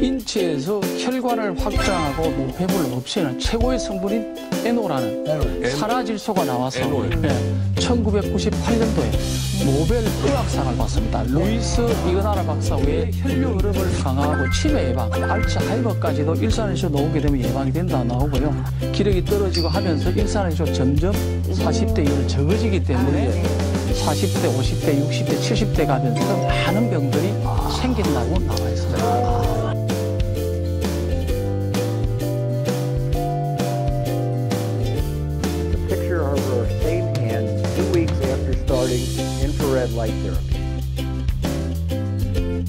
인체에서 혈관을 확장하고 노폐물을 없애는 최고의 성분인 에노라는. 산화질소가 나와서 에놀. 예, 1998년도에 노벨 의학상을 받습니다. 루이스 이그나라 박사 외에 혈류 흐름을 강화하고 치매 예방, 알츠하이머까지도 일산화질소 녹게 되면 예방이 된다 나오고요. 기력이 떨어지고 하면서 일산화질소 점점 40대 이후로 적어지기 때문에 40대, 50대, 60대, 70대 가면서 많은 병들이 생긴다고 나와 있습니다. Infrared light therapy.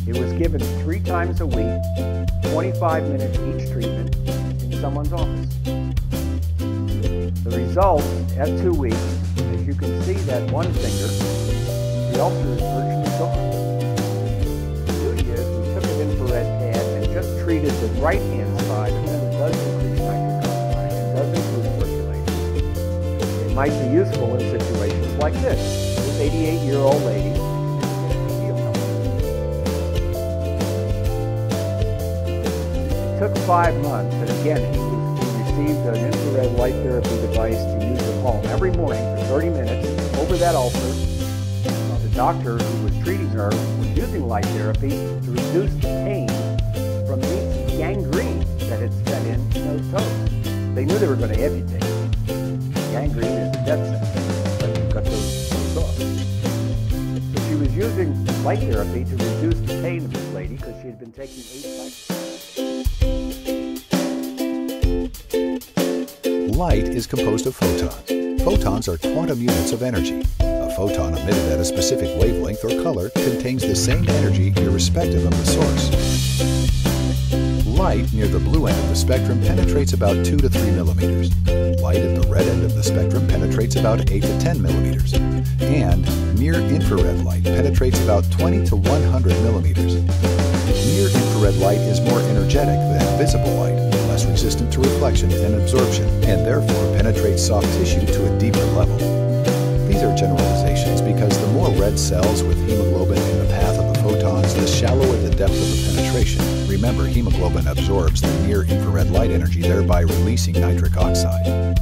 It was given three times a week, 25 minutes each treatment in someone's office. The results at two weeks, as you can see that one finger, the ulcer is virtually gone. The beauty is we took an infrared pad and just treated the right hand side and then it does increase nitric oxide, it does improve circulation. It might be useful in situations like this. This 88-year-old lady It took five months, and again, he, received an infrared light therapy device to use at home every morning for 30 minutes over that ulcer. The doctor who was treating her was using light therapy to reduce the pain from the gangrene that had set in those toes. They knew they were going to amputate. Gangrene is a dead sentence. Using light therapy to reduce the pain of this lady because she had been taking eight cycles. Light is composed of photons. Photons are quantum units of energy. A photon emitted at a specific wavelength or color contains the same energy irrespective of the source. Light near the blue end of the spectrum penetrates about 2 to 3 millimeters. Light at the red end of the spectrum penetrates about 8 to 10 millimeters. And near infrared light penetrates about 20 to 100 millimeters. Near infrared light is more energetic than visible light, less resistant to reflection and absorption, and therefore penetrates soft tissue to a deeper level. These are generalizations because the more red cells with hemoglobin in the path of the photons, the shallower the depth of the penetration. Remember, hemoglobin absorbs the near infrared light energy, thereby releasing nitric oxide.